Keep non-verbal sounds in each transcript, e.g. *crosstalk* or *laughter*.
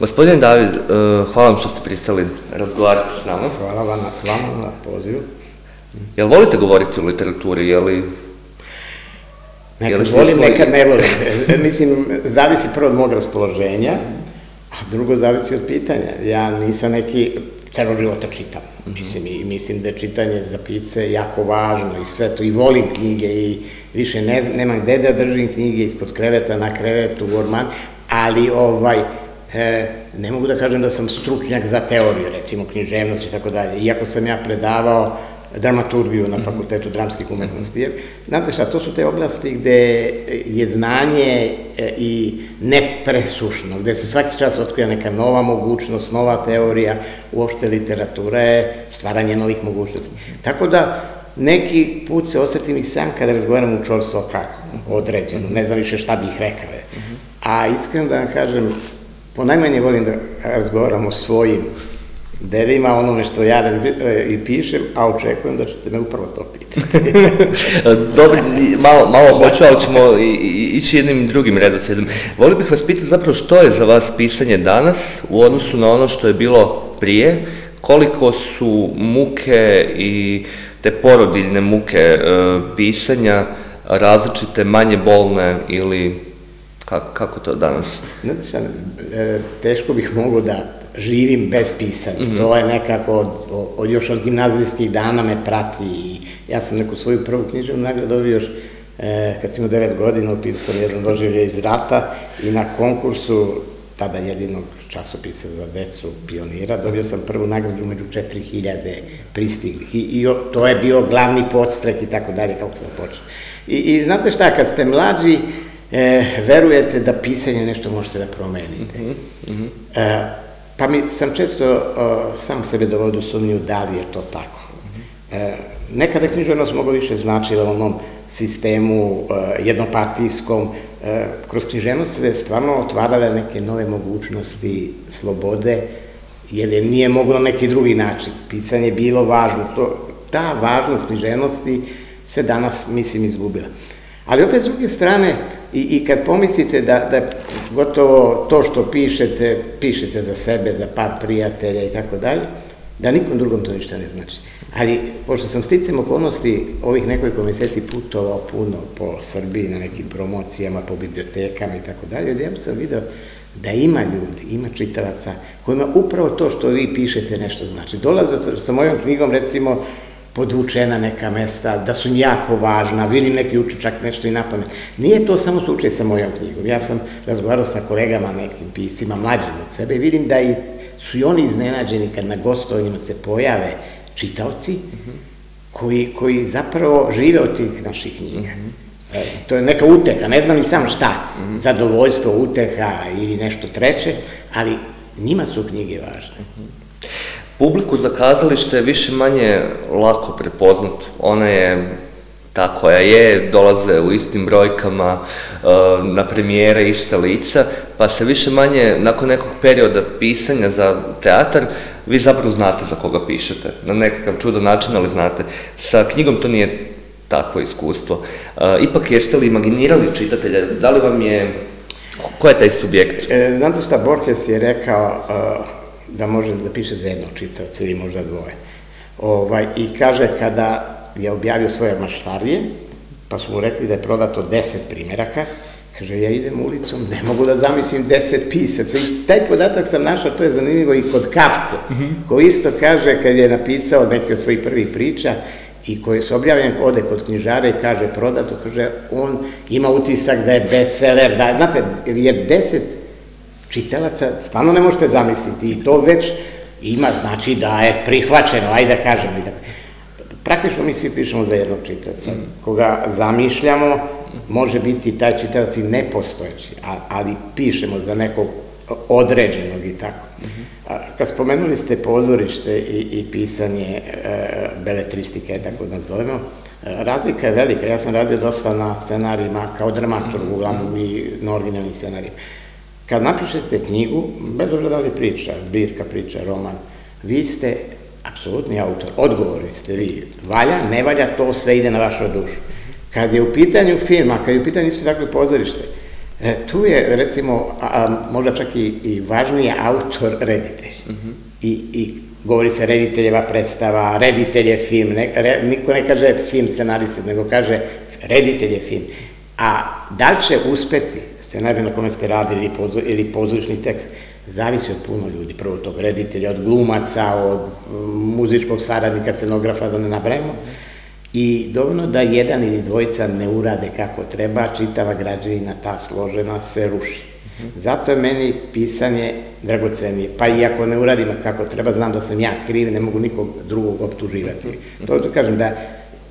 Gospodine David, e, hvala vam što ste pristali razgovarati s nama. Hvala vam na, vama na pozivu. Jel volite govoriti o literaturi, je li... Nekad volim, nekad ne volim. *laughs* Mislim, zavisi prvo od mog raspoloženja, a drugo zavisi od pitanja. Ja nisam neki, celo života čitam. Mislim, i mislim da je čitanje za pisce jako važno i sve to, i volim knjige i više ne, nemam gde da držim knjige ispod kreveta, na krevetu, u orman, ali ovaj, e, ne mogu da kažem da sam stručnjak za teoriju, recimo književnost i tako dalje. Iako sam ja predavao dramaturgiju na fakultetu dramskih umetnosti. Jer, znate šta, to su te oblasti gde je znanje e, i nepresušno, gde se svaki čas otkrija neka nova mogućnost, nova teorija, uopšte literatura je stvaranje novih mogućnosti. Tako da, neki put se osetim i sam kada razgovaram u čorso kako, određeno, ne znam više šta bih rekao. A iskreno da vam kažem, ponajmanje volim da razgovaram o svojim delima, onome što ja e, i pišem, a očekujem da ćete me upravo to pitati. *laughs* Dobro, malo, malo hoću, ali ćemo ići jednim drugim redoslijedom. Volio bih vas pitati zapravo što je za vas pisanje danas u odnosu na ono što je bilo prije, koliko su muke i te porodiljne muke e, pisanja različite, manje bolne ili kako, kako to danas? Znate šta, e, teško bih mogao da živim bez pisanja. Mm -hmm. To je nekako, od, od, još od gimnazijskih dana me prati i ja sam neku svoju prvu književnu nagradu dobio još e, kad sam imao devet godina, upisao sam jedan doživlje iz rata i na konkursu tada jedinog časopisa za decu pionira, dobio sam prvu nagradu među 4000 pristiglih i, i to je bio glavni podstrek i tako dalje kako sam počeo. I, I znate šta, kad ste mlađi, e, verujete da pisanje nešto možete da promenite. Mm -hmm. e, Pa mi sam često uh, sam sebe dovodio sumnju da li je to tako. E, nekada književnost mnogo više značila u onom sistemu uh, jednopartijskom, e, kroz književnost se stvarno otvarale neke nove mogućnosti, slobode, jer je nije moglo neki drugi način. Pisanje je bilo važno. To, ta važnost književnosti se danas, mislim, izgubila. Ali opet, s druge strane, i, i kad pomislite da, da gotovo to što pišete, pišete za sebe, za par prijatelja i tako dalje, da nikom drugom to ništa ne znači. Ali, pošto sam sticam okolnosti ovih nekoliko meseci putovao puno po Srbiji na nekim promocijama, po bibliotekama i tako dalje, da ja sam video da ima ljudi, ima čitalaca kojima upravo to što vi pišete nešto znači. Dolaze sa mojom knjigom, recimo, podvučena neka mesta, da su jako važna, vidim neki uče čak nešto i napamet. Nije to samo slučaj sa mojom knjigom. Ja sam razgovarao sa kolegama nekim pisima, mlađim od sebe, i vidim da i, su i oni iznenađeni kad na gostovanjima se pojave čitaoci, mm -hmm. koji, koji zapravo žive od tih naših knjiga. Mm -hmm. e, to je neka uteha, ne znam ni sam šta, mm -hmm. zadovoljstvo, uteha ili nešto treće, ali njima su knjige važne. Publiku za kazalište je više manje lako prepoznat. Ona je ta koja je, dolaze u istim brojkama, e, na premijere iste lica, pa se više manje, nakon nekog perioda pisanja za teatar, vi zapravo znate za koga pišete, na nekakav čudan način, ali znate. Sa knjigom to nije takvo iskustvo. E, ipak jeste li imaginirali čitatelja, da li vam je, ko je taj subjekt? E, znate šta, Borges je rekao, da može da piše za jednog čitavca ili možda dvoje. Ovaj, I kaže, kada je objavio svoje maštarije, pa su mu rekli da je prodato deset primeraka, kaže, ja idem ulicom, ne mogu da zamislim deset pisaca. I taj podatak sam našao, to je zanimljivo i kod Kafke, mm koji isto kaže, kad je napisao neke od svojih prvih priča, i koji su objavljen, ode kod knjižara i kaže prodato, kaže, on ima utisak da je bestseller, da, znate, jer deset čitalaca stvarno ne možete zamisliti i to već ima, znači da je prihvaćeno, ajde da kažemo. I da... Praktično mi svi pišemo za jednog čitalaca. Mm. Koga zamišljamo, može biti taj čitalac i nepostojeći, ali pišemo za nekog određenog i tako. Mm -hmm. Kad spomenuli ste pozorište i, i pisanje e, beletristike, tako da nazovemo, e, razlika je velika. Ja sam radio dosta na scenarijima kao dramaturg, uglavnom i na originalnim scenarijima. Kad napišete knjigu, bez obzira da li priča, zbirka priča, roman, vi ste apsolutni autor, odgovorni ste vi. Valja, ne valja, to sve ide na vašu dušu. Kad je u pitanju film, a kad je u pitanju isto tako pozorište, E, tu je, recimo, a, možda čak i, i važnije autor reditelj. Uh -huh. I, I govori se rediteljeva predstava, reditelj je film, ne, re, niko ne kaže film scenarista, nego kaže reditelj je film. A da li će uspeti scenarij na kome ste radili ili, pozor, ili pozorišni tekst, zavisi od puno ljudi, prvo tog reditelja, od glumaca, od muzičkog saradnika, scenografa, da ne nabrajemo, i dovoljno da jedan ili dvojica ne urade kako treba, čitava građevina, ta složena, se ruši. Zato je meni pisanje dragocenije, pa i ako ne uradim kako treba, znam da sam ja kriv, ne mogu nikog drugog optuživati. To da kažem da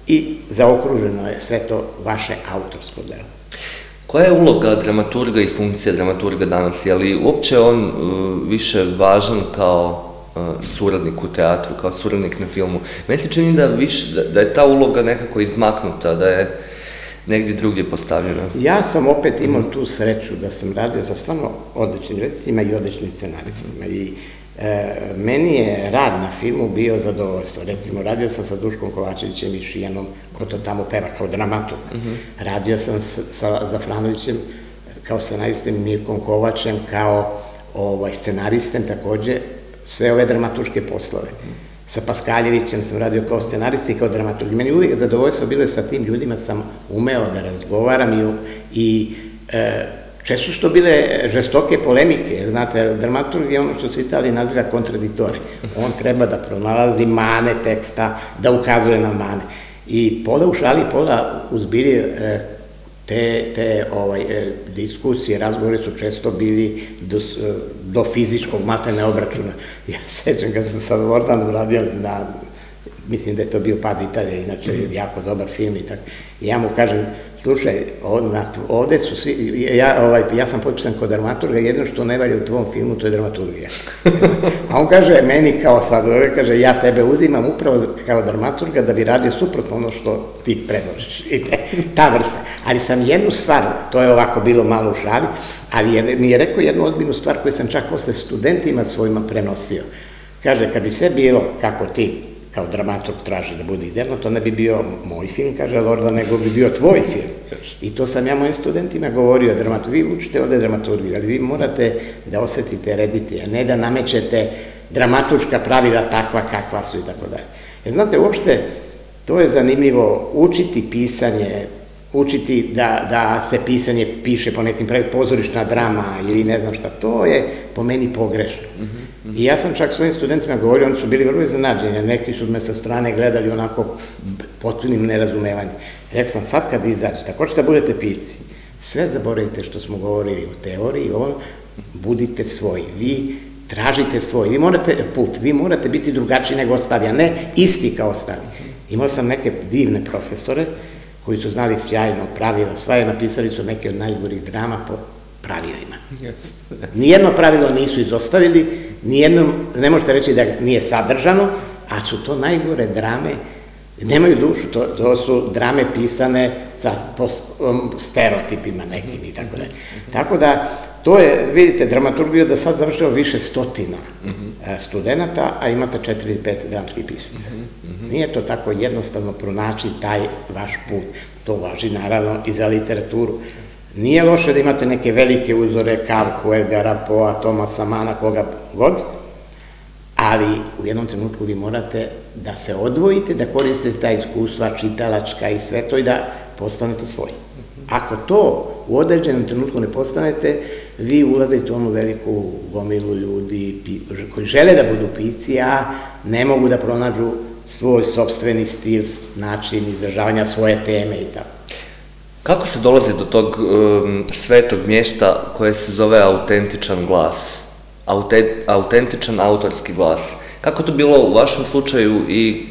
i zaokruženo je sve to vaše autorsko delo. Koja je uloga dramaturga i funkcija dramaturga danas? Je li uopće on uh, više važan kao uh, suradnik u teatru, kao suradnik na filmu? Meni se čini da, više, da, da je ta uloga nekako izmaknuta, da je negdje drugdje postavljena. Ja sam opet imao tu sreću da sam radio sa stvarno odličnim rediteljima i odličnim scenaristima i E, meni je rad na filmu bio zadovoljstvo. Recimo, radio sam sa Duškom Kovačevićem i Šijanom, ko to tamo peva, kao dramaturg. Mm -hmm. Radio sam sa Zafranovićem kao scenaristem Mirkom Kovačem, kao ovaj, scenaristem takođe, sve ove dramaturške poslove. Mm -hmm. Sa Paskaljevićem sam radio kao scenarist i kao dramaturg. Meni uvijek zadovoljstvo bilo sa tim ljudima sam umeo da razgovaram i, i e, Često su to bile žestoke polemike, znate, dramaturg je ono što se Italiji naziva kontraditore. On treba da pronalazi mane teksta, da ukazuje na mane. I pola u šali, pola uzbili e, te, te ovaj, e, diskusije, razgovore su često bili do, do fizičkog matene obračuna. Ja sećam kad sam sa Lordanom radio na mislim da je to bio Pad Italije, inače mm. jako dobar film i tako. I ja mu kažem, slušaj, ovde su svi, ja, ovaj, ja sam potpisan kod dramaturga, jedno što ne valja u tvom filmu, to je dramaturgija. *laughs* A on kaže, meni kao sad, kaže, ja tebe uzimam upravo kao dramaturga da bi radio suprotno ono što ti predložiš. I ta vrsta. Ali sam jednu stvar, to je ovako bilo malo u šali, ali je, mi je rekao jednu odbinu stvar koju sam čak posle studentima svojima prenosio. Kaže, kad bi sve bilo kako ti kao dramaturg traži da bude idealno, to ne bi bio moj film, kaže Lorda, nego bi bio tvoj film. I to sam ja mojim studentima govorio, dramaturg, vi učite ovde dramaturgiju, ali vi morate da osetite rediti, a ne da namećete dramaturška pravila takva kakva su i tako dalje. Jer znate, uopšte, to je zanimljivo, učiti pisanje, učiti da, da se pisanje piše po nekim pravi pozorišna drama ili ne znam šta, to je po meni pogrešno. Mm -hmm. I ja sam čak svojim studentima govorio, oni su bili vrlo iznenađeni, neki su me sa strane gledali onako potpunim nerazumevanjem. Rekao sam, sad kad izađete, ako ćete da budete pisci, sve zaboravite što smo govorili o teoriji, ovo, budite svoji. Vi tražite svoj, vi morate, put, vi morate biti drugačiji nego ostali, a ne isti kao ostali. Imao sam neke divne profesore, koji su znali sjajno pravila, sva je napisali su neke od najgorih drama po pravilima. Yes, yes. Nijedno pravilo nisu izostavili, nijedno, ne možete reći da nije sadržano, a su to najgore drame, nemaju dušu, to, to su drame pisane sa pos, um, stereotipima nekim i tako da. Tako da, to je, vidite, dramaturg bio da sad završio više stotina mm -hmm. studenta, a imate četiri ili pet dramskih pisaca. Mm -hmm. Nije to tako jednostavno pronaći taj vaš put. To važi naravno i za literaturu. Nije loše da imate neke velike uzore, Kavku, Edgara Poa, Tomasa Mana, koga god, ali u jednom trenutku vi morate da se odvojite, da koristite ta iskustva, čitalačka i sve to i da postanete svoji. Ako to u određenom trenutku ne postanete, vi ulazite u onu veliku gomilu ljudi koji žele da budu pisci, a ne mogu da pronađu svoj sobstveni stil, način izražavanja svoje teme i tako. Kako se dolazi do tog um, svetog mjesta koje se zove autentičan glas? Aute, autentičan autorski glas. Kako to bilo u vašem slučaju i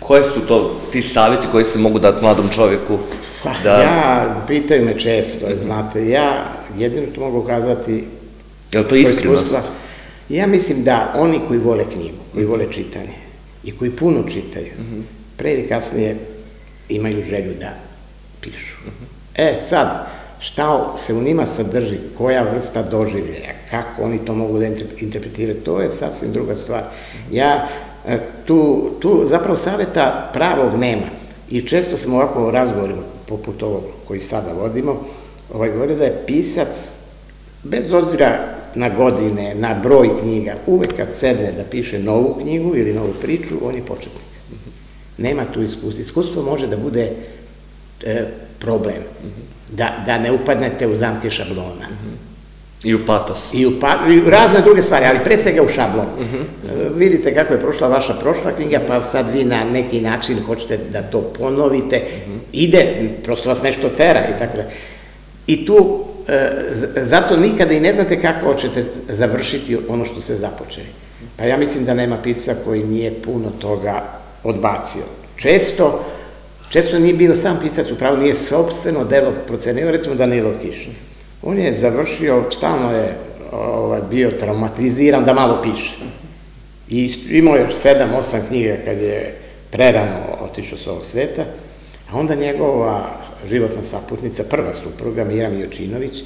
koje su to ti savjeti koji se mogu dati mladom čovjeku? Pa, da... Ja, pitaju me često, znate, ja jedino što mogu kazati... Je li to iskrenost? Ja mislim da oni koji vole knjigu, koji vole čitanje i koji puno čitaju, mm -hmm. pre ili kasnije imaju želju da pišu. Mm -hmm. E sad, šta se u njima sadrži, koja vrsta doživljaja, kako oni to mogu da interpretiraju, to je sasvim druga stvar. Ja e, tu, tu zapravo saveta pravog nema i često sam ovako u razgovorima, poput ovog koji sada vodimo, ovaj, govore da je pisac, bez obzira na godine, na broj knjiga, uvek kad sedne da piše novu knjigu ili novu priču, on je početnik. Nema tu iskustva. Iskustvo može da bude e, problem. Da, da ne upadnete u zamke šablona. I u patos. I u, pa, i razne druge stvari, ali pre svega u šablon. Uh -huh. Vidite kako je prošla vaša prošla knjiga, pa sad vi na neki način hoćete da to ponovite. Uh -huh. Ide, prosto vas nešto tera i tako da. I tu, e, zato nikada i ne znate kako hoćete završiti ono što ste započeli. Pa ja mislim da nema pisa koji nije puno toga odbacio. Često, često nije bio sam pisac, upravo nije sobstveno delo procenio, recimo Danilo Kišnje On je završio, stalno je ovaj, bio traumatiziran da malo piše. I imao je sedam, osam knjiga kad je prerano otišao s ovog sveta, a onda njegova životna saputnica, prva supruga, Mira Mijočinović,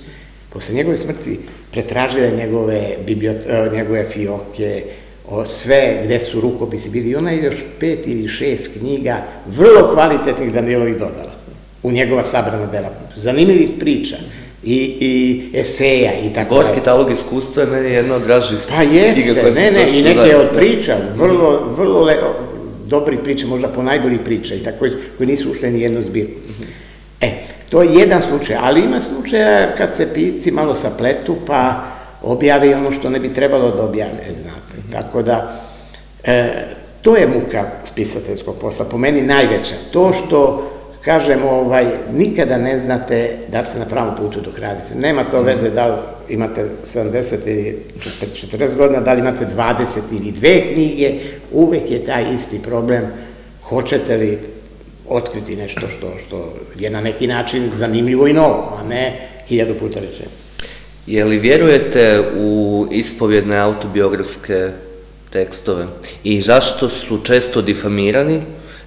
posle njegove smrti pretražila njegove, e, njegove fioke, o sve gde su rukopisi bili. I ona je još pet ili šest knjiga, vrlo kvalitetnih Danilovih dodala u njegova sabrana dela. Zanimljivih priča i, i eseja i tako Gorki talog iskustva je meni jedna od dražih Pa jeste, ne, ne, i neke od priča, vrlo, vrlo le, dobri priča, možda po najbolji priča i tako, koji nisu ušli ni jednu zbirku. E, to je jedan slučaj, ali ima slučaja kad se pisci malo sapletu, pa objavi ono što ne bi trebalo da objave, znate. -hmm. Tako da, e, to je muka spisateljskog posla, po meni najveća. To što kažem, ovaj, nikada ne znate da ste na pravom putu dok radite. Nema to veze da li imate 70 ili 40 godina, da li imate 20 ili dve knjige, uvek je taj isti problem. Hoćete li otkriti nešto što, što je na neki način zanimljivo i novo, a ne hiljadu puta rečeno. Je li vjerujete u ispovjedne autobiografske tekstove i zašto su često difamirani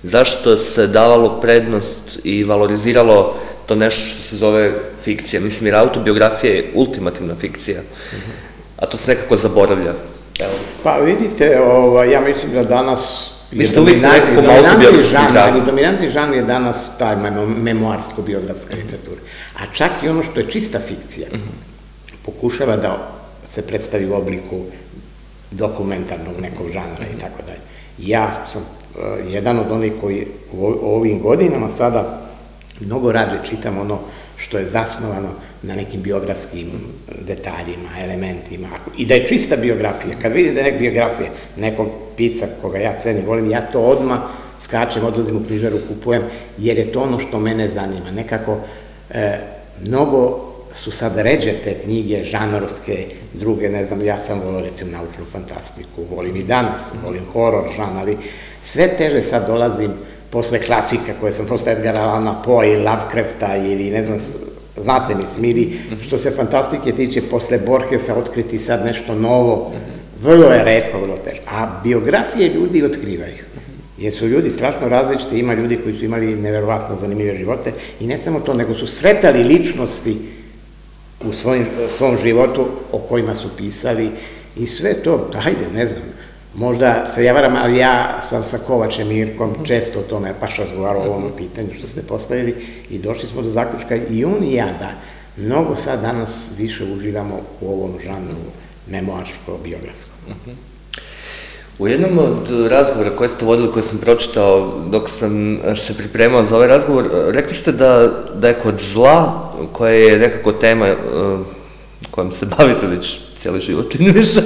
zašto se davalo prednost i valoriziralo to nešto što se zove fikcija. Mislim, jer autobiografija je ultimativna fikcija, a to se nekako zaboravlja. Evo. Pa vidite, ovo, ja mislim da danas Mislite uvijek nekako autobiografski žanr. Dominantni žanr je danas taj memoarsko-biografska literatura. A čak i ono što je čista fikcija, pokušava da se predstavi u obliku dokumentarnog nekog žanra i tako dalje. Ja sam jedan od onih koji u ovim godinama sada mnogo rađe čitam ono što je zasnovano na nekim biografskim detaljima, elementima, i da je čista biografija. Kad vidim da je neka biografija nekog pisa koga ja cenim, volim, ja to odmah skačem, odlazim u knjižaru, kupujem, jer je to ono što mene zanima. Nekako, e, mnogo su sad ređe te knjige, žanorske, druge, ne znam, ja sam volio recimo naučnu fantastiku, volim i danas, volim horor žan, ali sve teže sad dolazim posle klasika koje sam prosto Edgar Allana Poe ili Lovecrafta ili ne znam, znate mislim, ili što se fantastike tiče posle Borgesa otkriti sad nešto novo, vrlo je redko, vrlo teško. A biografije ljudi otkrivaju. Jer su ljudi strašno različiti, ima ljudi koji su imali neverovatno zanimljive živote i ne samo to, nego su svetali ličnosti u svojim, svom životu o kojima su pisali i sve to, hajde, ne znam, možda se ja varam, ali ja sam sa Kovačem Mirkom često o tome baš razgovarao o ovom pitanju što ste postavili i došli smo do zaključka i on i ja da mnogo sad danas više uživamo u ovom žanru memoarsko-biografskom. Uh -huh. U jednom od razgovora koje ste vodili, koje sam pročitao dok sam se pripremao za ovaj razgovor, rekli ste da, da je kod zla, koja je nekako tema uh, kojom se bavite već cijeli život, čini mi se,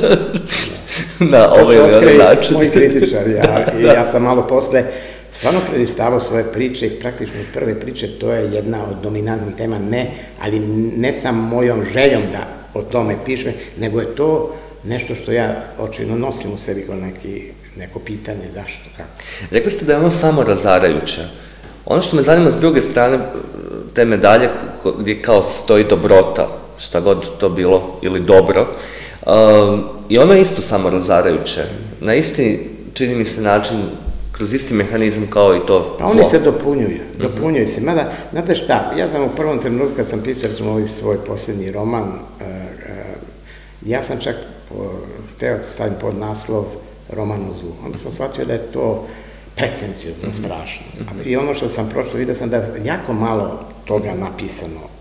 na ovaj ili onaj način. Moj kritičar, ja, *laughs* i ja sam malo posle stvarno prelistavao svoje priče i praktično prve priče, to je jedna od dominantnih tema, ne, ali ne sam mojom željom da o tome pišem, nego je to nešto što ja očinu nosim u sebi kao neki, neko pitanje zašto, kako. Rekli ste da je ono samo razarajuće. Ono što me zanima s druge strane te medalje gdje kao stoji dobrota, šta god to bilo, ili dobro, um, i ono je isto samo razarajuće. Na isti, čini mi se, način kroz isti mehanizam kao i to Pa oni se dopunjuju, dopunjuju se. Mada, znate šta, ja sam u prvom trenutku kad sam pisao, recimo, ovaj svoj posljednji roman, uh, uh, ja sam čak hteo da stavim pod naslov roman o zlu. Onda sam shvatio da je to pretencijozno, mm -hmm. strašno. I ono što sam pročito, vidio sam da je jako malo toga napisano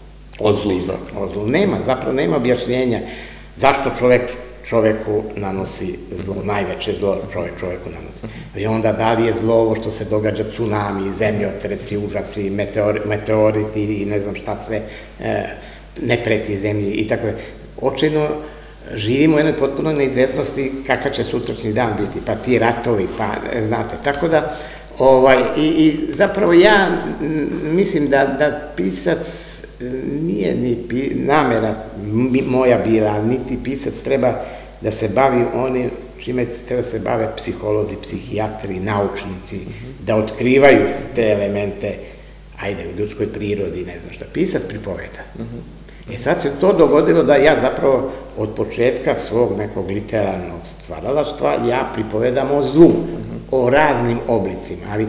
O zlu. O zlu. Nema, zapravo nema objašnjenja zašto čovek čoveku nanosi zlo, najveće zlo čovek čoveku nanosi. I onda da li je zlo ovo što se događa tsunami, zemljotresi, užasi, meteori, meteoriti i ne znam šta sve, e, ne preti zemlji i tako je. Živimo u jednoj potpunoj neizvesnosti kakav će sutrašnji dan biti, pa ti ratovi, pa e, znate, tako da ovaj, i, i zapravo ja mislim da, da pisac nije ni pi, namera moja bila, niti pisac treba da se bavi onim čime treba se bave psiholozi, psihijatri, naučnici, mm -hmm. da otkrivaju te elemente, ajde, u ljudskoj prirodi, ne znam šta, pisac pripoveda. Mm -hmm. E sad se to dogodilo da ja zapravo od početka svog nekog literarnog stvaralaštva ja pripovedam o zlu, o raznim oblicima, ali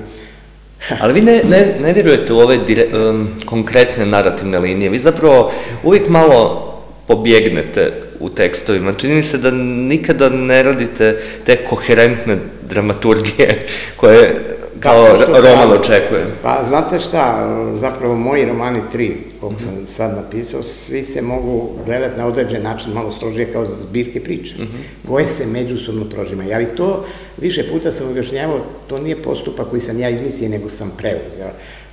*laughs* Ali vi ne, ne, ne vjerujete u ove dire, um, konkretne narativne linije, vi zapravo uvijek malo pobjegnete u tekstovima. Čini mi se da nikada ne radite te koherentne dramaturgije *laughs* koje kao roman očekuje. Pa znate šta, zapravo moji romani tri, koliko sam sad napisao, svi se mogu gledati na određen način, malo strožije kao zbirke priče, mm -hmm. koje se međusobno prožimaju. Ali to, više puta sam objašnjavao, to nije postupak koji sam ja izmislio, nego sam preuzeo.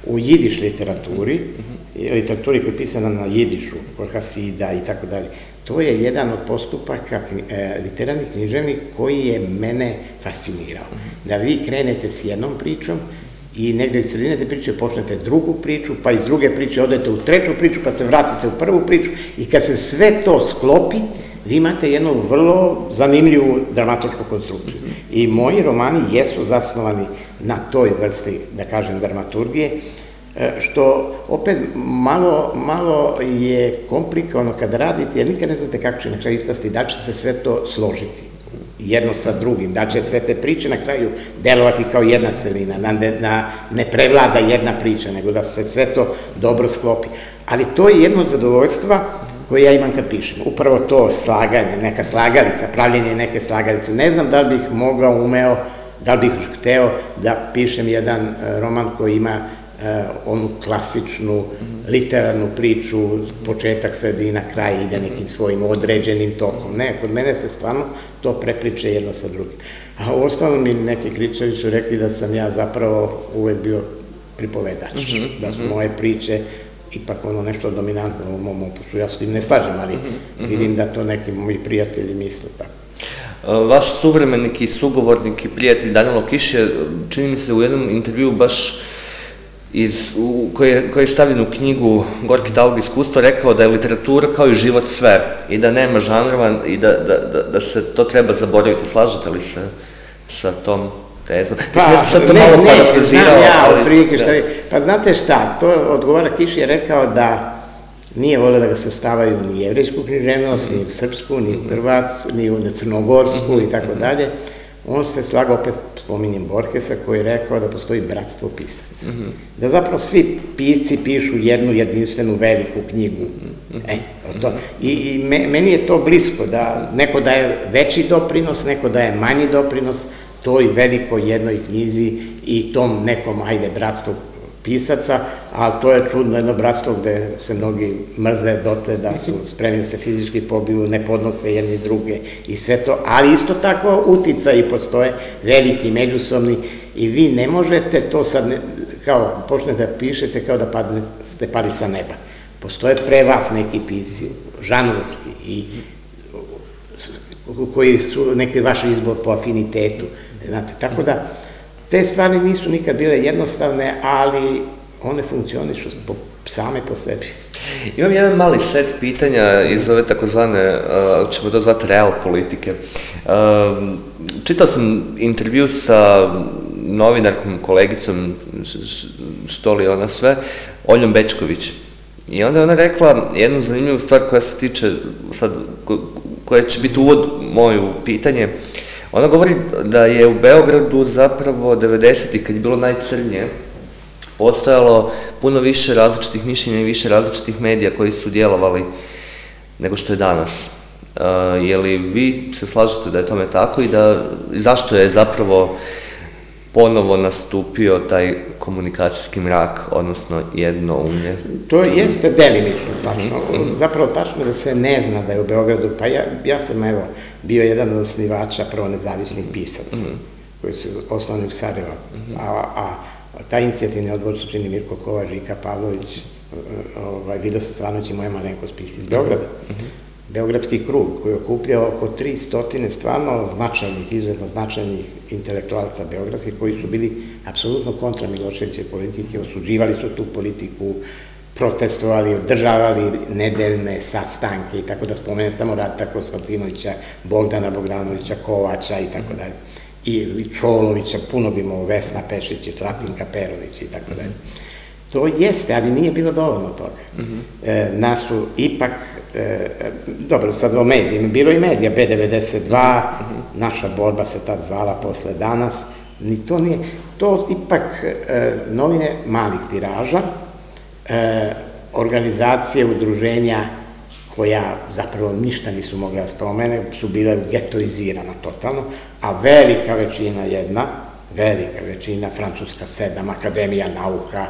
U jidiš literaturi, mm -hmm. literaturi koja je pisana na jidišu, kod Hasida i tako dalje, to je jedan od postupaka e, literarnih književnih koji je mene fascinirao. Da vi krenete s jednom pričom i negde iz sredine te priče počnete drugu priču, pa iz druge priče odete u treću priču, pa se vratite u prvu priču i kad se sve to sklopi, vi imate jednu vrlo zanimljivu dramatočku konstrukciju. I moji romani jesu zasnovani na toj vrsti, da kažem, dramaturgije, što opet malo, malo je komplikovano kada radite, jer nikad ne znate kako će na kraju ispasti, da će se sve to složiti jedno sa drugim, da će sve te priče na kraju delovati kao jedna celina, na, na, ne prevlada jedna priča, nego da se sve to dobro sklopi. Ali to je jedno zadovoljstva koje ja imam kad pišem. Upravo to slaganje, neka slagalica, pravljenje neke slagalice. Ne znam da li bih mogao, umeo, da li bih hteo da pišem jedan e, roman koji ima uh, onu klasičnu literarnu priču, početak, sredina, kraj ide nekim svojim određenim tokom. Ne, kod mene se stvarno to prepriče jedno sa drugim. A u ostalom mi neki kričevi su rekli da sam ja zapravo uvek bio pripovedač, mm -hmm, da su -hmm. moje priče ipak ono nešto dominantno u mom opusu. Ja s tim ne slažem, ali mm -hmm. vidim da to neki moji prijatelji misle tako. Vaš suvremenik i sugovornik i prijatelj Danilo Kiš je, čini mi se, u jednom intervju baš iz, u, koji, je, koji je stavljen u knjigu Gorki Taug iskustva, rekao da je literatura kao i život sve i da nema žanrova i da, da, da, da se to treba zaboraviti. Slažete li se sa tom tezom? Pa, Mislim, ja sam sad to ne, malo ne, parafrazirao. Znam ja, ali, prilike da. Pa znate šta, to odgovara Kiš je rekao da nije volio da ga se stavaju ni jevrijsku književnost, mm -hmm. ni srpsku, ni hrvatsku, ni u crnogorsku i tako dalje. On se slagao opet spominjem Borkesa koji je rekao da postoji bratstvo pisaca. Mm -hmm. Da zapravo svi pisci pišu jednu jedinstvenu veliku knjigu. Mm -hmm. e, to. I, i me, meni je to blisko, da neko daje veći doprinos, neko daje manji doprinos toj veliko jednoj knjizi i tom nekom, ajde, bratstvu pisaca, ali to je čudno jedno bratstvo gde se mnogi mrze dotle da su spremni da se fizički pobiju, ne podnose jedni druge i sve to, ali isto tako utica i postoje veliki, međusobni i vi ne možete to sad, ne, kao počnete da pišete kao da padne, ste pali sa neba. Postoje pre vas neki pisci, žanrovski i koji su neki vaš izbor po afinitetu, znate, tako da Te stvari nisu nikad bile jednostavne, ali one funkcionišu po, same po sebi. Imam jedan mali set pitanja iz ove takozvane, uh, ćemo to zvati real politike. Uh, čitao sam intervju sa novinarkom, kolegicom, što li ona sve, Oljom Bečković. I onda je ona rekla jednu zanimljivu stvar koja se tiče, sad, koja će biti uvod moju pitanje, uh, Ona govori da je u Beogradu zapravo 90. kad je bilo najcrnje, postojalo puno više različitih mišljenja i više različitih medija koji su djelovali nego što je danas. Uh, je li vi se slažete da je tome tako i da zašto je zapravo ponovo nastupio taj komunikacijski mrak, odnosno jedno umlje. To jeste delimično tačno. Zapravo tačno da se ne zna da je u Beogradu, pa ja, ja sam evo bio jedan od osnivača prvo nezavisnih pisaca, koji su osnovni u Sarajevo, a, a taj inicijativni odbor su čini Mirko Kovač, Žika Pavlović, ovaj, Vido Stanović i moja malenkost spis iz Beograda. Beogradski krug koji je okupljao oko 300 stvarno značajnih, izuzetno značajnih intelektualca beogradskih koji su bili apsolutno kontra Miloševiće politike, osuđivali su tu politiku, protestovali, održavali nedeljne sastanke i tako da spomenem samo Rata Konstantinovića, Bogdana Bogdanovića, Kovača i tako dalje. I Čolovića, puno bi Vesna Pešić, Latinka Perović i tako dalje. To jeste, ali nije bilo dovoljno toga. E, nas su ipak, e, dobro, sad o medijima, bilo i medija, B92, naša borba se tad zvala posle danas, ni to nije, to ipak e, novine malih tiraža, e, organizacije, udruženja koja zapravo ništa nisu mogla da spomene, su bile getoizirana totalno, a velika većina jedna, velika većina, Francuska sedam, Akademija nauka,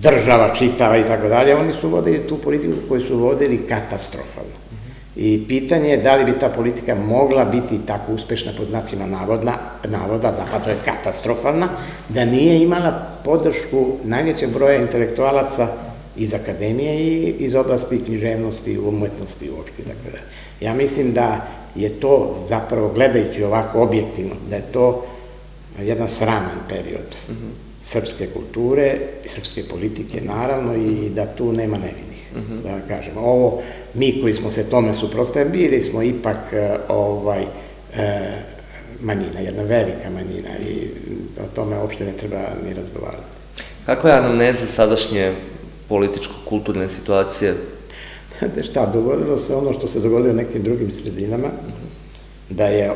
država čitava i tako dalje, oni su vodili tu politiku koju su vodili katastrofalno. I pitanje je da li bi ta politika mogla biti tako uspešna pod znacima navodna, navoda, zapravo je katastrofalna, da nije imala podršku najvećeg broja intelektualaca iz akademije i iz oblasti književnosti, umetnosti uopšte, tako. Ja mislim da je to zapravo, gledajući ovako objektivno, da je to jedan sraman period srpske kulture i srpske politike, naravno, i da tu nema nevinih, da kažemo. Ovo, mi koji smo se tome suprostavili, bili smo ipak ovaj, e, manjina, jedna velika manjina i o tome uopšte ne treba ni razgovarati. Kako je anamneza sadašnje političko-kulturne situacije? Znate šta, dogodilo se ono što se dogodilo u nekim drugim sredinama, da je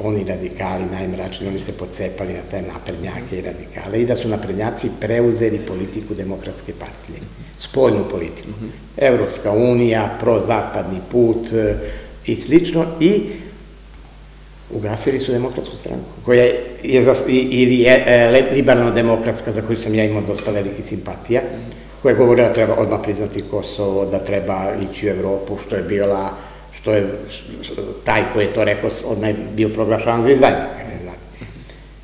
oni radikali najmračniji, oni se pocepali na te naprednjake i radikale i da su naprednjaci preuzeli politiku demokratske partije, spoljnu politiku. Evropska unija, prozapadni put e, i slično i ugasili su demokratsku stranku, koja je, za, ili je e, liberalno-demokratska, za koju sam ja imao dosta veliki simpatija, koja je govorila da treba odmah priznati Kosovo, da treba ići u Evropu, što je bila što je taj koji je to rekao odmah bio proglašavan za izdajnika.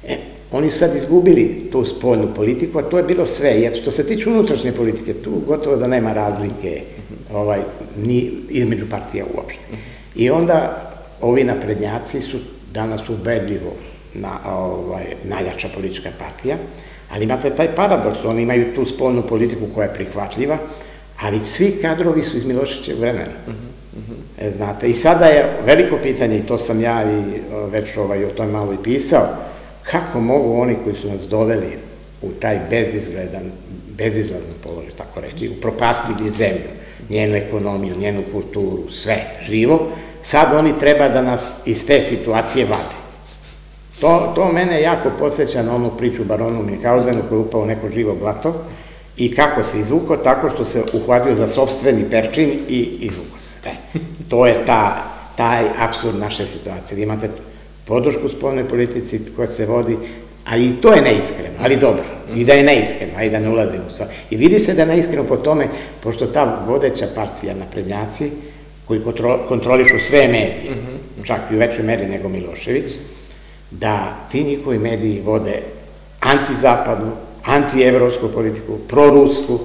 E, oni su sad izgubili tu spoljnu politiku, a to je bilo sve, jer što se tiče unutrašnje politike, tu gotovo da nema razlike ovaj, ni između partija uopšte. I onda ovi naprednjaci su danas ubedljivo na, ovaj, najjača politička partija, ali imate taj paradoks, oni imaju tu spoljnu politiku koja je prihvatljiva, ali svi kadrovi su iz Milošićeg vremena. E, znate, i sada je veliko pitanje, i to sam ja i već ovaj, o tome malo i pisao, kako mogu oni koji su nas doveli u taj bezizgledan, bezizlazan položaj, tako reći, upropastili zemlju, njenu ekonomiju, njenu kulturu, sve živo, sad oni treba da nas iz te situacije vade. To, to mene jako posjeća na onu priču baronu Minkauzenu koji je upao u neko živo blato i kako se izvukao, tako što se uhvatio za sobstveni perčin i izvukao se. E, to je ta, taj absurd naše situacije. Vi imate podršku spoljnoj politici koja se vodi, a i to je neiskreno, ali dobro, i da je neiskreno, a i da ne ulazim u sve. I vidi se da je neiskreno po tome, pošto ta vodeća partija naprednjaci, koji kontrolišu sve medije, čak i u većoj meri nego Milošević, da ti njihovi mediji vode antizapadnu, antievropsku politiku, prorusku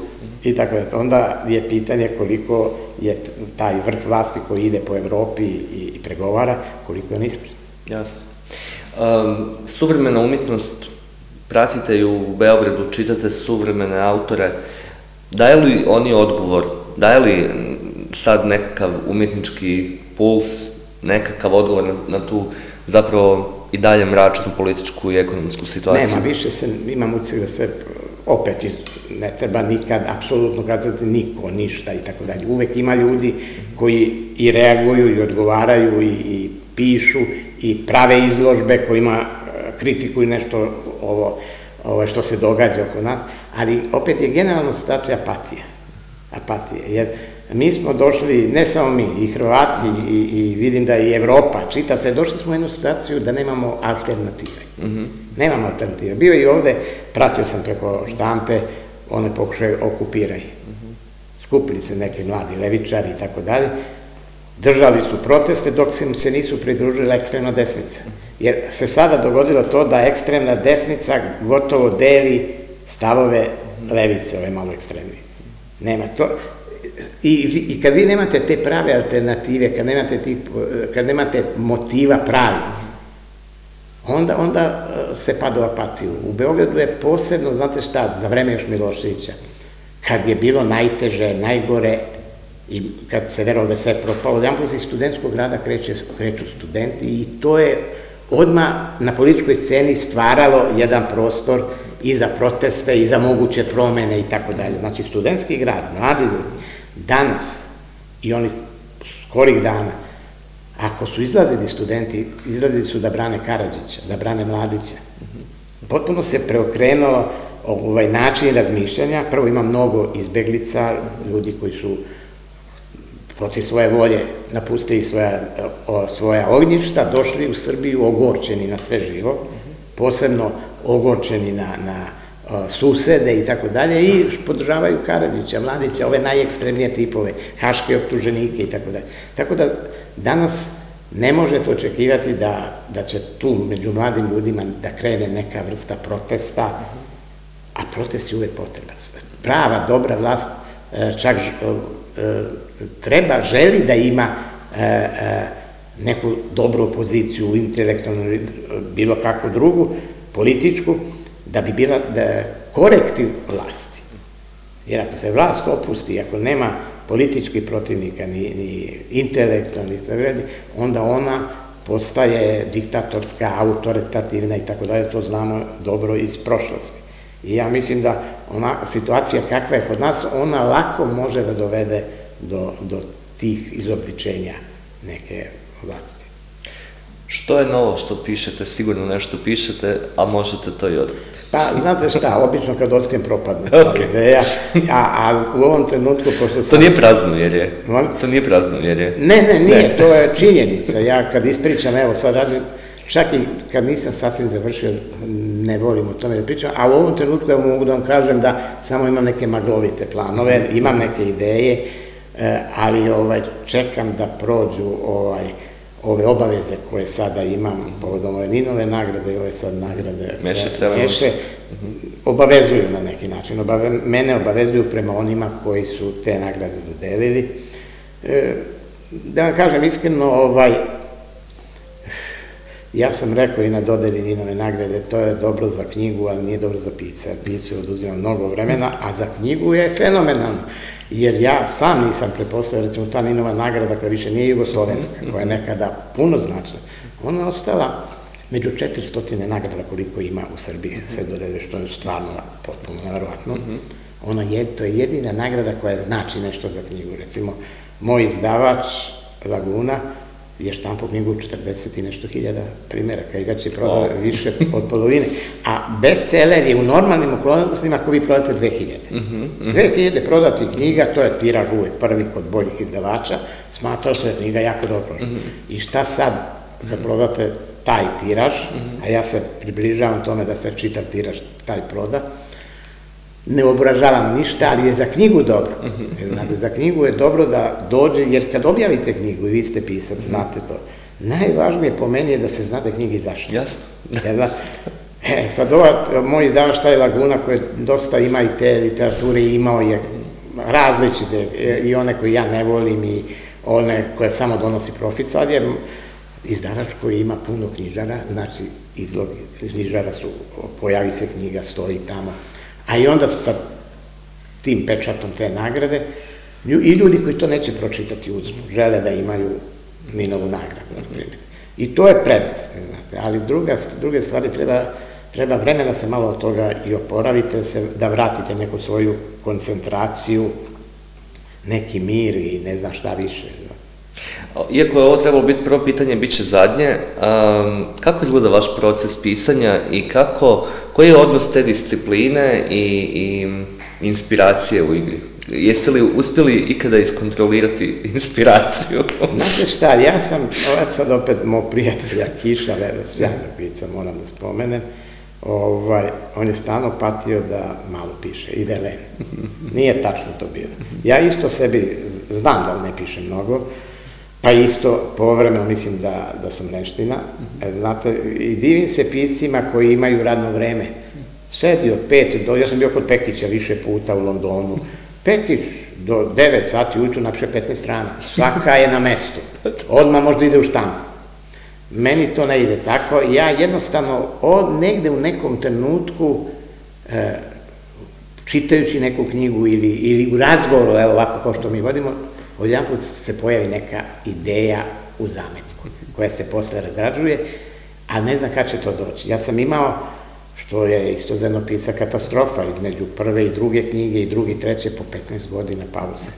i tako da. Onda je pitanje koliko je taj vrh vlasti koji ide po Evropi i, i pregovara, koliko je on iskren. Jasno. Um, suvremena umetnost, pratite ju u Beogradu, čitate suvremene autore, daje li oni odgovor, daje li sad nekakav umetnički puls, nekakav odgovor na, na tu zapravo i dalje mračnu političku i ekonomsku situaciju? Nema, više se, imam utisak da se opet ne treba nikad apsolutno kazati niko, ništa i tako dalje. Uvek ima ljudi koji i reaguju i odgovaraju i, i pišu i prave izložbe kojima kritikuju nešto ovo, ovo što se događa oko nas, ali opet je generalna situacija apatija. Apatija, jer mi smo došli, ne samo mi, i Hrvati, i, i vidim da i Evropa, čita se, došli smo u jednu situaciju da nemamo alternative. Mm -hmm. Nemamo alternative. Bio i ovde, pratio sam preko štampe, one pokušaju okupiraj. Mm -hmm. Skupili se neki mladi levičari i tako dalje, držali su proteste dok se im se nisu pridružila ekstremna desnica. Jer se sada dogodilo to da ekstremna desnica gotovo deli stavove levice, ove malo ekstremnije. Nema to. I, I kad vi nemate te prave alternative, kad nemate, ti, kad nemate motiva pravi, onda, onda e, se pada u apatiju. U Beogradu je posebno, znate šta, za vreme još Miloševića, kad je bilo najteže, najgore, i kad se verovalo da je sve propalo, jedan put iz studentskog grada kreće, kreću studenti i to je odma na političkoj sceni stvaralo jedan prostor i za proteste i za moguće promene i tako dalje. Znači, studentski grad, mladi ljudi, danas i oni skorih dana, ako su izlazili studenti, izlazili su da brane Karadžića, da brane Mladića. Potpuno se preokrenulo ovaj način razmišljanja. Prvo ima mnogo izbeglica, ljudi koji su protiv svoje volje napustili svoja, o, svoja ognjišta, došli u Srbiju ogorčeni na sve živo, posebno ogorčeni na, na susede i tako dalje i podržavaju Karadžića, Mladića, ove najekstremnije tipove, haške optuženike i tako dalje. Tako da danas ne možete očekivati da, da će tu među mladim ljudima da krene neka vrsta protesta, a protest je uvek potreban. Prava, dobra vlast, e, čak E, treba, želi da ima e, neku dobru opoziciju, intelektualnu, bilo kakvu drugu, političku, da bi bila da, korektiv vlasti. Jer ako se vlast opusti, ako nema političkih protivnika, ni, ni intelektualni, onda ona postaje diktatorska, autoritativna i tako dalje, to znamo dobro iz prošlosti. I ja mislim da ona situacija kakva je kod nas, ona lako može da dovede do, do tih izobličenja neke vlasti. Što je novo što pišete? Sigurno nešto pišete, a možete to i otkriti. Pa, znate šta, *laughs* obično kad otkrijem propadne okay. ideja, a, a u ovom trenutku, pošto sam... To nije praznovjerje. To nije praznovjerje. Ne, ne, nije, ne. to je činjenica. Ja kad ispričam, evo sad radim, čak i kad nisam sasvim završio, ne volim o tome da pričam, a u ovom trenutku ja mogu da vam kažem da samo imam neke maglovite planove, imam neke ideje, e, ali ovaj, čekam da prođu ovaj, ove obaveze koje sada imam povodom ove Ninove nagrade i ove sad nagrade Meše Selenović. obavezuju na neki način. Obave, mene obavezuju prema onima koji su te nagrade dodelili. E, da vam kažem iskreno, ovaj, Ja sam rekao i na dodeli Ninove nagrade, to je dobro za knjigu, ali nije dobro za pica. Pisu je oduzima mnogo vremena, a za knjigu je fenomenalno. Jer ja sam nisam prepostavio, recimo, ta Ninova nagrada koja više nije jugoslovenska, koja je nekada puno značna, ona je ostala među 400 nagrada koliko ima u Srbiji, se dodede, što je stvarno potpuno nevjerovatno. Ona je, to je jedina nagrada koja znači nešto za knjigu. Recimo, moj izdavač Laguna, je štampo knjigu 40 i nešto hiljada primjeraka i već je prodao oh. više od polovine. A bestseller je u normalnim okolnostima ako vi prodate 2000. Mm -hmm, mm -hmm. 2000 prodati knjiga, to je tiraž uvek prvi kod boljih izdavača, smatrao se da je knjiga jako dobro. Mm -hmm. I šta sad, kad prodate taj tiraž, a ja se približavam tome da se čitav tiraž taj proda, ne obražavam ništa, ali je za knjigu dobro. Znate, za knjigu je dobro da dođe, jer kad objavite knjigu i vi ste pisac, znate to, najvažnije po meni je da se zna da knjigi izašla. Jasno. Da, e, sad ova, moj izdavač taj Laguna koji dosta ima i te literature imao je različite e, i one koje ja ne volim i one koje samo donosi profit, sad je izdavač koji ima puno knjižara, znači izlog knjižara su, pojavi se knjiga, stoji tamo, A i onda sa tim pečatom te nagrade, i ljudi koji to neće pročitati uzmu, žele da imaju Minovu nagradu, na primjer. I to je prednost, znate, ali druga, druge stvari treba, treba vremena se malo od toga i oporavite se, da vratite neku svoju koncentraciju, neki mir i ne znam šta više. Iako je ovo trebalo biti prvo pitanje, bit će zadnje, um, kako izgleda vaš proces pisanja i kako, koji je odnos te discipline i, i inspiracije u igri? Jeste li uspjeli ikada iskontrolirati *laughs* inspiraciju? Znate šta, ja sam, ovaj sad opet moj prijatelja Kiša, vero, sjajna pica, moram da spomenem, ovaj, on je stalno patio da malo piše, ide len. Nije tačno to bilo. Ja isto sebi, znam da ne pišem mnogo, pa isto povremeno mislim da, da sam neština. E, znate, i divim se piscima koji imaju radno vreme. Sedi od pet do, ja sam bio kod Pekića više puta u Londonu, Pekić do 9 sati ujutru napiše 15 strana. Svaka je na mestu. Odmah možda ide u štampu. Meni to ne ide tako. Ja jednostavno od negde u nekom trenutku e, čitajući neku knjigu ili, ili u razgovoru, evo ovako kao što mi vodimo, odjedan put se pojavi neka ideja u zametku, koja se posle razrađuje, a ne znam kada će to doći. Ja sam imao što je isto zemljopisa katastrofa između prve i druge knjige i druge i treće po 15 godina pauze.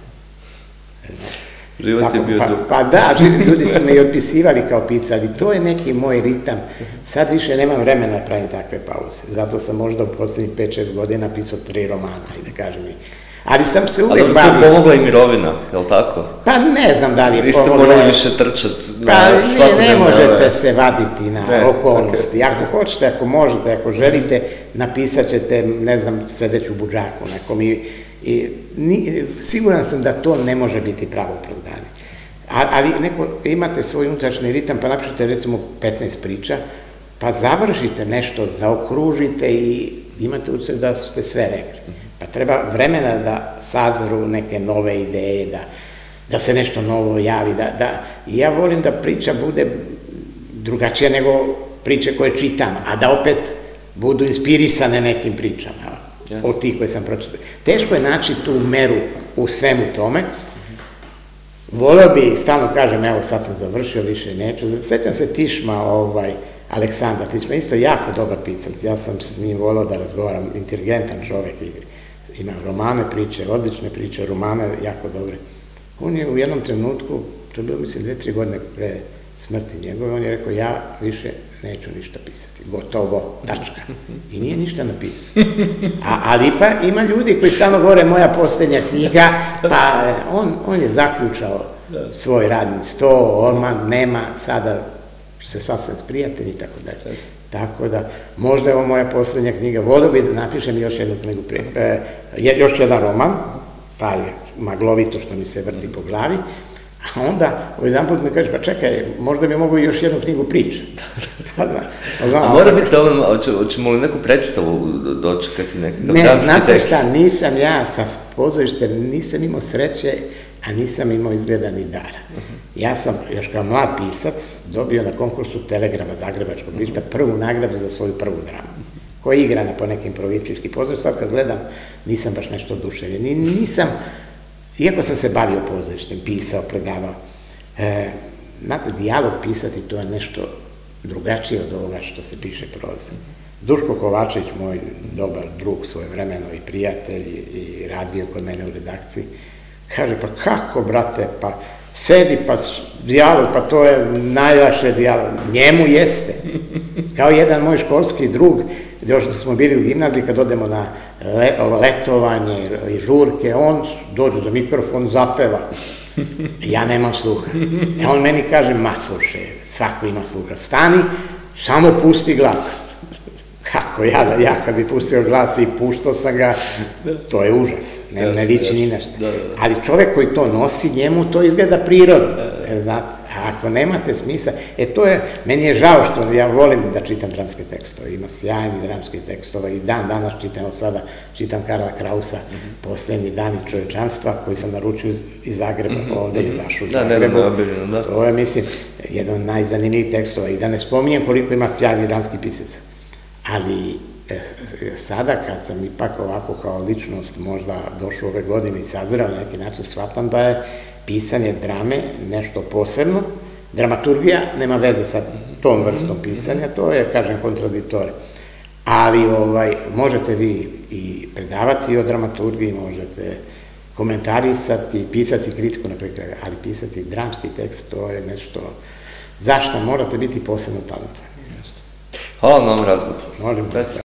Život Tako, je bio pa, dug. pa da, ljudi su me i otpisivali kao pisali, to je neki moj ritam. Sad više nemam vremena da pravim takve pauze. Zato sam možda u poslednjih 5-6 godina pisao tri romana, i da kažem. Ali sam se A uvek dobro, tu je bavio. pomogla i mirovina, je li tako? Pa ne znam da li je Niste pomogla. morali više trčati Pa na ne, ne svakodnevne možete ove- se vaditi na Ne, okolnosti. Ako hoćete, ako možete, ako želite, napisat ćete, ne znam, sedeću buđaku nekom i, i ni, siguran sam da to ne može biti pravo opravdanje. Ali neko, imate svoj unutrašnji ritam, pa napišete recimo 15 priča, pa završite nešto, zaokružite i imate u sebi da ste sve rekli. Pa treba vremena da sazru neke nove ideje, da, da se nešto novo javi, da, da, i ja volim da priča bude drugačija nego priče koje čitam, a da opet budu inspirisane nekim pričama, Jasno. od tih koje sam pročitao. Teško je naći tu meru u svemu tome, Voleo bi, stalno kažem, evo sad sam završio, više neću. Sećam se Tišma, ovaj, Aleksandar Tišma, isto jako dobar pisac. Ja sam s njim volao da razgovaram, inteligentan čovek, ima romane, priče, odlične priče, romane jako dobre. On je u jednom trenutku, to je bilo mislim dve, tri godine pre smrti njegove, on je rekao, ja više neću ništa pisati, gotovo, tačka. I nije ništa napisao. A, ali pa ima ljudi koji stalno govore moja posljednja knjiga, pa e, on, on je zaključao svoj radni sto, odmah nema sada se sasvim s prijatelji i tako dalje. Tako da, možda je ovo moja posljednja knjiga, volio bi da napišem još jednu knjigu, pre, e, je- još jedan roman, taj maglovito što mi se vrti po glavi, a onda, jedan put mi kaže, pa čekaj, možda bi mogu još jednu knjigu priča. Pa da, pa znam, A mora biti a hoće- hoćemo li neku predstavu dočekati nekakav Ne, dramski znate tekst? šta, nisam ja sa pozorištem, nisam imao sreće, a nisam imao izgleda ni dara. Ja sam, još kao mlad pisac, dobio na konkursu Telegrama Zagrebačkog lista prvu nagradu za svoju prvu dramu, koja je igrana po nekim provincijskim pozorištima. Sad kad gledam, nisam baš nešto oduševljen. I nisam, iako sam se bavio pozorištem, pisao, predavao, e, znate, dijalog pisati to je nešto drugačije od ovoga što se piše proza. Duško Kovačević, moj dobar drug svoje vremeno i prijatelj i, radio kod mene u redakciji, kaže, pa kako, brate, pa sedi, pa dijalog, pa to je najlakše dijalog. Njemu jeste. Kao jedan moj školski drug, još da smo bili u gimnaziji, kad odemo na letovanje i žurke, on dođe za mikrofon, zapeva. Ja nemam sluha. E on meni kaže, ma slušaj, svako ima sluha, stani, samo pusti glas. Kako ja da, ja kad bi pustio glas i puštao sam ga, to je užas, ne, ne liči ni nešto. Da, da, da. Ali čovek koji to nosi, njemu to izgleda prirodno, jer znate, a ako nemate smisla, e to je, meni je žao što ja volim da čitam dramske tekstove, ima sjajni dramski tekstova i dan danas čitam, evo sada čitam Karla Krausa, poslednji dani čovečanstva, koji sam naručio iz- Zagreba, ovde je izašao u Da, Zagrebu. nedavno je objavljeno, da. To je, mislim, jedan od najzanimljivih tekstova i da ne spominjem koliko ima sjajnih dramskih pisaca. Ali e, e, sada kad sam ipak ovako kao ličnost možda došao ove godine i sazrao na neki način, shvatam da je pisanje drame nešto posebno. Dramaturgija nema veze sa tom vrstom pisanja, to je, kažem, kontradiktorno. Ali ovaj, možete vi i predavati o dramaturgiji, možete komentarisati, pisati kritiku na krajeva, ali pisati dramski tekst, to je nešto zašto morate biti posebno talentovani. Hvala na ovom razgovoru. Molim, Eto.